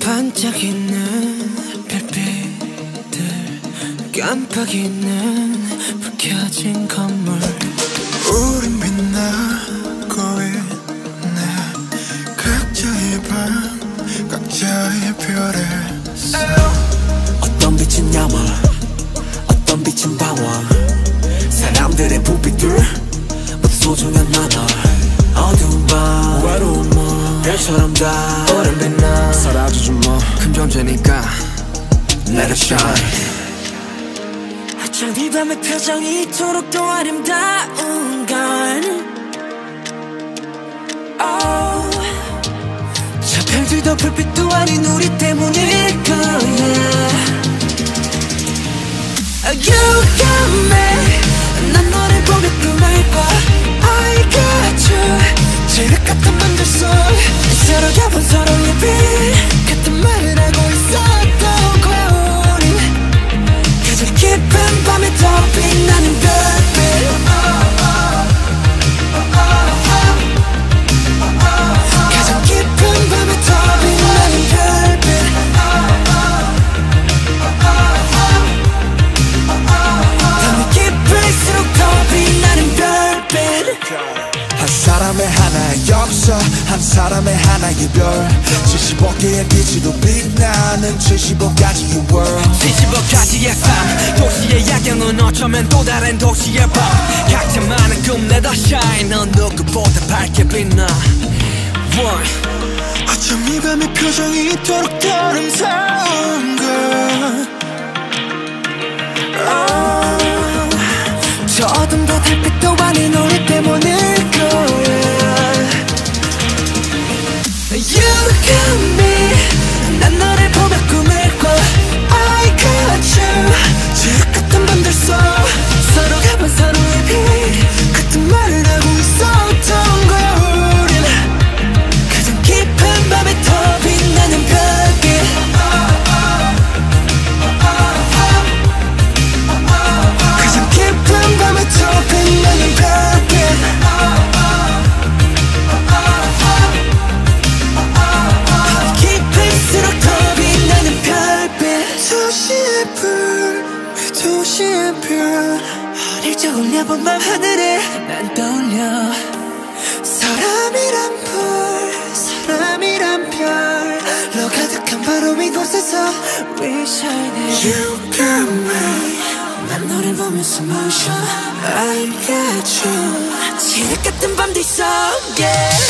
반짝이는 별빛들 깜빡이는 불 켜진 건물. 우린 빛나고 있네. 각자의 방 각자의 별에. 어떤 빛은 야물 사람들의 부빛들 모두 소중한 나널 어두운 밤. 외로운 밤 별처럼 다 오랜 빛나. 사라져준 뭐큰 존재니까. Let it shine. 어쩜 이 밤의 표정이 이토록 더 아름다운 건 oh. 저 별들도 불빛도 아닌 우리 때문일 거야 하나의 역사 한 사람의 하나의 별. 75개의 빛으로 빛나는 75가지의 world 75가지의 삶 도시의 야경은 어쩌면 또 다른 도시의 밤. 각자 많은 꿈 내다 shine. 넌 누구보다 밝게 빛나. One. 어쩜 이 밤의 표정이 이토록 더 아름다운 You come 도시의 별 어릴 적 올려본 밤 하늘에 난 떠올려. 사람이란 불 사람이란 별로 가득한 바로 이곳에서 We shining You got me. 난 너를 보면서 멈춰 I got you. 지옥 같은 밤들 속에 Shine,